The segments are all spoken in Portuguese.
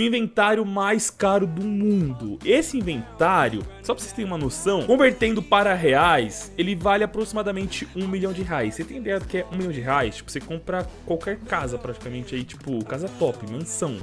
o inventário mais caro do mundo. Esse inventário, só pra vocês terem uma noção, convertendo para reais, ele vale aproximadamente um milhão de reais. Você tem ideia do que é um milhão de reais? Tipo, você compra qualquer casa praticamente aí, tipo, casa top, mansão.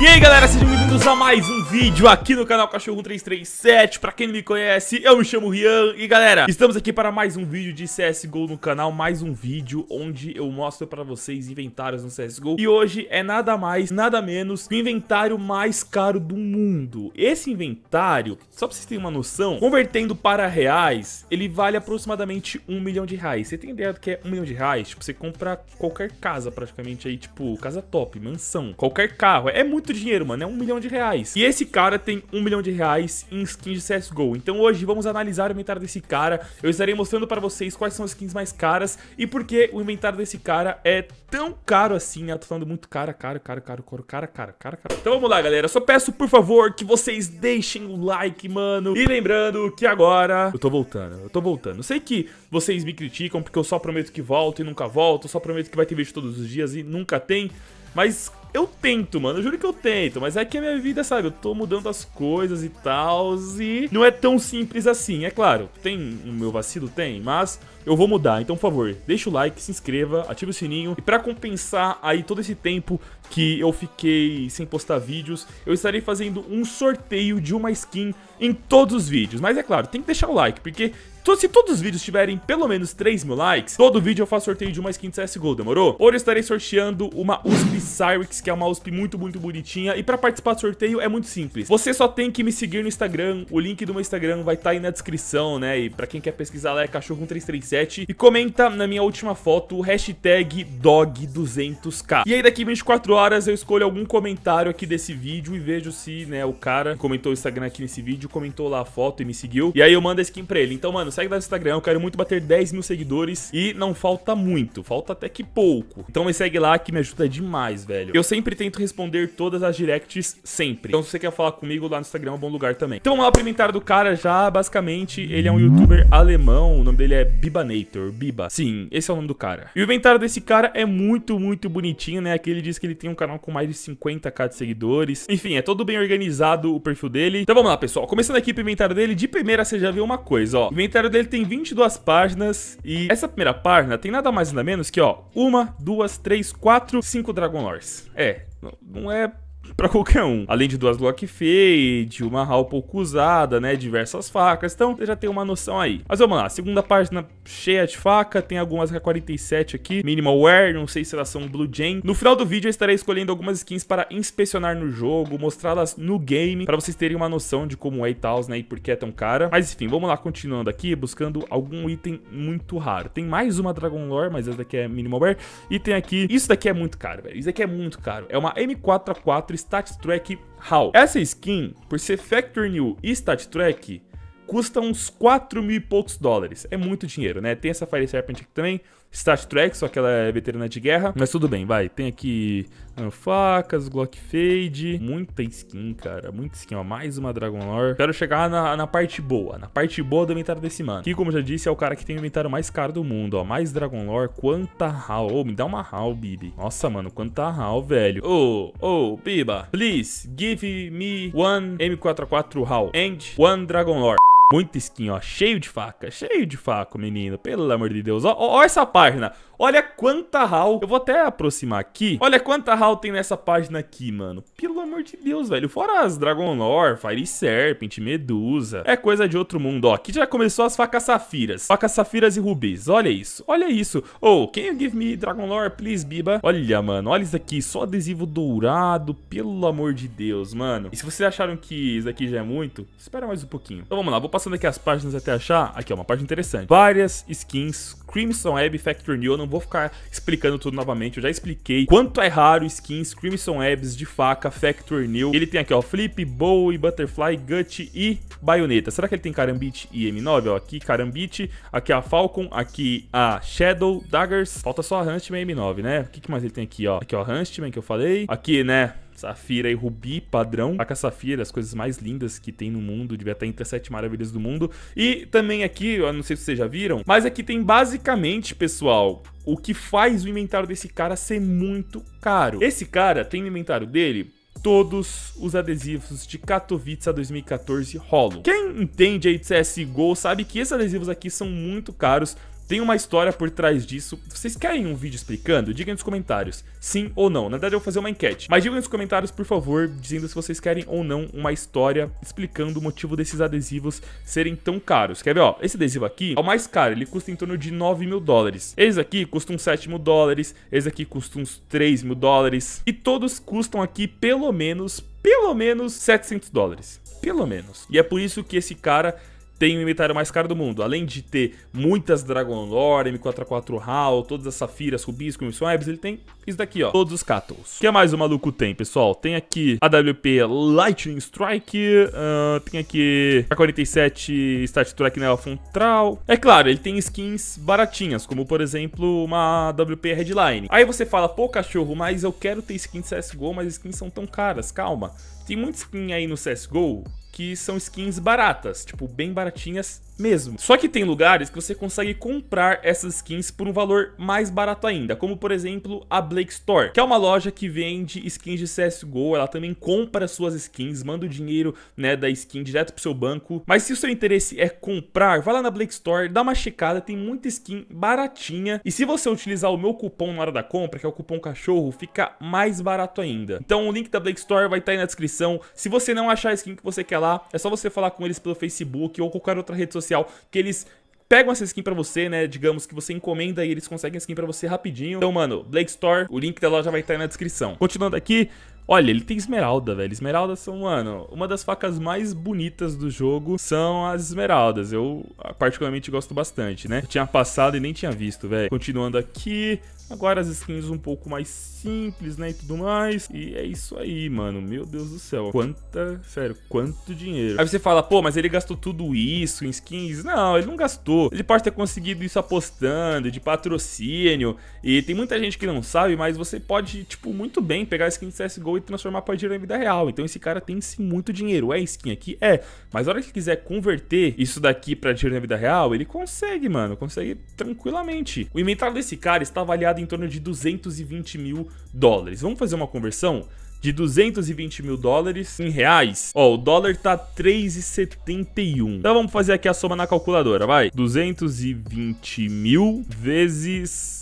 E aí galera, sejam bem-vindos a mais um vídeo aqui no canal Cachorro 1337 Pra quem não me conhece, eu me chamo Rian. E galera, estamos aqui para mais um vídeo de CSGO no canal. Mais um vídeo onde eu mostro para vocês inventários no CSGO E hoje é nada mais, nada menos que o inventário mais caro do mundo. Esse inventário, só pra vocês terem uma noção, convertendo para reais, ele vale aproximadamente um milhão de reais. Você tem ideia do que é um milhão de reais? Tipo, você compra qualquer casa praticamente aí, tipo, casa top, mansão, qualquer carro. É muito dinheiro, mano. É um milhão de reais. E esse cara tem um milhão de reais em skins de CSGO. Então hoje vamos analisar o inventário desse cara. Eu estarei mostrando para vocês quais são as skins mais caras e por que o inventário desse cara é tão caro assim? Eu tô falando muito cara, cara, cara, cara, cara, cara, cara, cara, cara. Então vamos lá, galera. Só peço, por favor, que vocês deixem o like, mano. E lembrando que agora eu tô voltando, eu tô voltando. Eu sei que vocês me criticam porque eu só prometo que volto e nunca volto. Eu só prometo que vai ter vídeo todos os dias e nunca tem. Mas eu tento, mano, eu juro que eu tento, mas é que a minha vida, sabe, eu tô mudando as coisas e tal, e não é tão simples assim, é claro, tem o meu vacilo, tem, mas eu vou mudar, então por favor, deixa o like, se inscreva, ative o sininho, e pra compensar aí todo esse tempo que eu fiquei sem postar vídeos, eu estarei fazendo um sorteio de uma skin em todos os vídeos, mas é claro, tem que deixar o like, porque se todos os vídeos tiverem pelo menos 3 mil likes, todo vídeo eu faço sorteio de uma skin de CSGO, demorou? Hoje eu estarei sorteando uma USP Cyrix, que é uma USP muito, muito bonitinha. E pra participar do sorteio é muito simples. Você só tem que me seguir no Instagram. O link do meu Instagram vai estar tá aí na descrição, né? E pra quem quer pesquisar lá é cachorro1337. E comenta na minha última foto o hashtag dog200k. E aí daqui 24 horas eu escolho algum comentário aqui desse vídeo e vejo se, né, o cara comentou o Instagram aqui nesse vídeo, comentou lá a foto e me seguiu. E aí eu mando a skin pra ele. Então, mano, segue lá no Instagram, eu quero muito bater 10 mil seguidores e não falta muito, falta até que pouco. Então me segue lá que me ajuda demais, velho. Eu sempre tento responder todas as directs, sempre. Então se você quer falar comigo lá no Instagram é um bom lugar também. Então vamos lá pro inventário do cara já, basicamente ele é um youtuber alemão, o nome dele é Bibanator, Biba. Sim, esse é o nome do cara. E o inventário desse cara é muito, muito bonitinho, né? Aqui ele diz que ele tem um canal com mais de 50k de seguidores. Enfim, é todo bem organizado o perfil dele. Então vamos lá, pessoal. Começando aqui pro inventário dele, de primeira você já viu uma coisa, ó. O inventário dele tem 22 páginas e essa primeira página tem nada mais nada menos que, ó, uma, duas, três, quatro, cinco Dragon Lores. É, não é para qualquer um. Além de duas Glock Fade, uma HAL pouco usada, né, diversas facas. Então, você já tem uma noção aí. Mas vamos lá, segunda página cheia de faca, tem algumas K47 aqui, Minimal Wear, não sei se elas são Blue Jane. No final do vídeo eu estarei escolhendo algumas skins para inspecionar no jogo, mostrá-las no game, para vocês terem uma noção de como é e tal, né, e por que é tão cara. Mas enfim, vamos lá, continuando aqui, buscando algum item muito raro. Tem mais uma Dragon Lore, mas essa daqui é Minimal Wear, e tem aqui, isso daqui é muito caro, velho, isso daqui é muito caro. É uma M4A4 Stat Track HAL. Essa skin, por ser Factory New e Stat Track, custa uns 4 mil e poucos dólares. É muito dinheiro, né? Tem essa Fire Serpent aqui também. Star Trek, só que ela é veterana de guerra. Mas tudo bem, vai. Tem aqui facas, Glock Fade. Muita skin, cara. Muita skin, ó. Mais uma Dragon Lore. Quero chegar na, na parte boa. Na parte boa do inventário desse mano. Que, como eu já disse, é o cara que tem o inventário mais caro do mundo, ó. Mais Dragon Lore. Quanta HAL. Oh, me dá uma HAL, Bibi. Nossa, mano. Quanta HAL, velho. Oh, oh, Biba. Please, give me one M44 HAL. And one Dragon Lore. Muita skin, ó, cheio de faca, cheio de faca, menino, pelo amor de Deus. Ó, ó, ó essa página, Olha quanta HAL. Eu vou até aproximar aqui. Olha quanta HAL tem nessa página aqui, mano. Pelo amor de Deus, velho. Fora as Dragon Lore, Fire Serpent, Medusa. É coisa de outro mundo, ó. Aqui já começou as facas safiras. Facas safiras e rubis. Olha isso. Olha isso. Oh, can you give me Dragon Lore, please, Biba? Olha, mano. Olha isso aqui. Só adesivo dourado. Pelo amor de Deus, mano. E se vocês acharam que isso aqui já é muito, espera mais um pouquinho. Então vamos lá. Vou passando aqui as páginas até achar. Aqui, ó. Uma página interessante. Várias skins Crimson Web Factory New, eu não vou ficar explicando tudo novamente, eu já expliquei quanto é raro skins Crimson Webs de faca Factory New. Ele tem aqui, ó, Flip, Bowie, Butterfly, Gut e Baioneta. Será que ele tem Carambit e M9? Ó, aqui Carambit, aqui a Falcon, aqui a Shadow, Daggers, falta só a Huntsman e M9, né? O que, que mais ele tem aqui, ó? Aqui, ó, Huntsman que eu falei. Aqui, né, Safira e Rubi padrão. Faca Safira, as coisas mais lindas que tem no mundo, devia estar entre as sete maravilhas do mundo. E também aqui, eu não sei se vocês já viram, mas aqui tem basicamente, pessoal, o que faz o inventário desse cara ser muito caro. Esse cara tem no inventário dele todos os adesivos de Katowice 2014 rolam. Quem entende aí de CSGO sabe que esses adesivos aqui são muito caros, tem uma história por trás disso. Vocês querem um vídeo explicando? Diga nos comentários, sim ou não. Na verdade eu vou fazer uma enquete. Mas digam nos comentários, por favor, dizendo se vocês querem ou não uma história explicando o motivo desses adesivos serem tão caros. Quer ver, ó? Esse adesivo aqui é o mais caro, ele custa em torno de 9 mil dólares. Esse aqui custa uns 7 mil dólares, esse aqui custa uns 3 mil dólares. E todos custam aqui pelo menos, pelo menos 700 dólares. Pelo menos. E é por isso que esse cara tem o inventário mais caro do mundo. Além de ter muitas Dragon Lore, M44 HAL, todas as Safiras, Rubis, Commission Webs, ele tem isso daqui, ó. Todos os Cattles. O que mais o maluco tem, pessoal? Tem aqui a WP Lightning Strike, uh, tem aqui a 47 Start Track Nelfon Troll. É claro, ele tem skins baratinhas, como por exemplo uma WP Headline. Aí você fala, pô cachorro, mas eu quero ter skin de CSGO, mas as skins são tão caras, calma. Tem muita skin aí no CSGO que são skins baratas, tipo, bem baratinhas mesmo. Só que tem lugares que você consegue comprar essas skins por um valor mais barato ainda, como por exemplo a Blake Store, que é uma loja que vende skins de CSGO, ela também compra suas skins, manda o dinheiro né, da skin direto pro seu banco. Mas se o seu interesse é comprar, vai lá na Blake Store, dá uma checada, tem muita skin baratinha. E se você utilizar o meu cupom na hora da compra, que é o cupom cachorro, fica mais barato ainda. Então o link da Blake Store vai estar tá aí na descrição. Se você não achar a skin que você quer lá, é só você falar com eles pelo Facebook ou qualquer outra rede social que eles pegam essa skin pra você, né? Digamos que você encomenda e eles conseguem a skin pra você rapidinho. Então, mano, Blake Store, o link da loja vai estar aí na descrição. Continuando aqui, Olha, ele tem esmeralda, velho. Esmeraldas são, mano, uma das facas mais bonitas do jogo são as esmeraldas. Eu particularmente gosto bastante, né? Eu tinha passado e nem tinha visto, velho. Continuando aqui, agora as skins um pouco mais simples, né, e tudo mais. E é isso aí, mano. Meu Deus do céu. Quanta, sério, quanto dinheiro. Aí você fala, pô, mas ele gastou tudo isso em skins? Não, ele não gastou. Ele pode ter conseguido isso apostando, de patrocínio. E tem muita gente que não sabe, mas você pode, tipo, muito bem pegar skin de CSGO e transformar para dinheiro na vida real. Então esse cara tem sim muito dinheiro. É skin aqui? É. Mas na hora que quiser converter isso daqui para dinheiro na vida real, ele consegue, mano. Consegue tranquilamente. O inventário desse cara está avaliado em torno de 220 mil dólares. Vamos fazer uma conversão? de 220 mil dólares em reais. Ó, o dólar tá 3,71. Então vamos fazer aqui a soma na calculadora, vai. 220 mil vezes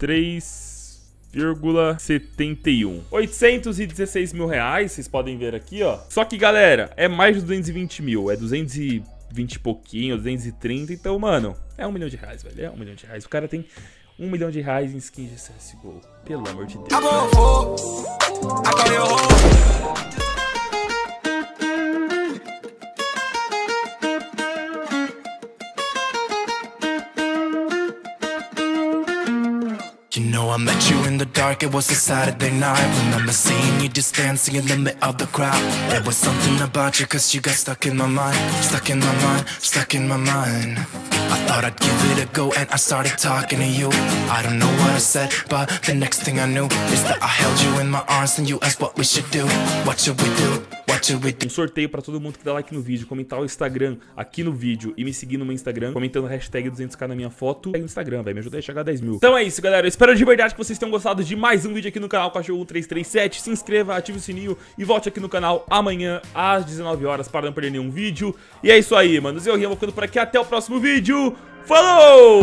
3,71. 816 mil reais, vocês podem ver aqui, ó. Só que, galera, é mais de 220 mil, é 220 e pouquinho, 230, então, mano, é um milhão de reais, velho, é um milhão de reais. O cara tem um milhão de reais em skins de CSGO. Pelo amor de Deus. You know I met you in the dark, it was a Saturday night. Remember seeing you just dancing in the middle of the crowd. There was something about you cause you got stuck in my mind Stuck in my mind, stuck in my mind. I thought I'd give it a go and I started talking to you. I don't know what I said, but the next thing I knew Is that I held you in my arms and you asked what we should do. What should we do? Um sorteio para todo mundo que dá like no vídeo, comentar o Instagram aqui no vídeo e me seguir no meu Instagram, comentando hashtag 200k na minha foto. Aí no Instagram, vai me ajudar a chegar a 10 mil. Então é isso, galera. Eu espero de verdade que vocês tenham gostado de mais um vídeo aqui no canal Cachorro 337. Se inscreva, ative o sininho e volte aqui no canal amanhã às 19 horas para não perder nenhum vídeo. E é isso aí, mano. Eu vou ficando por aqui. Até o próximo vídeo. Falou!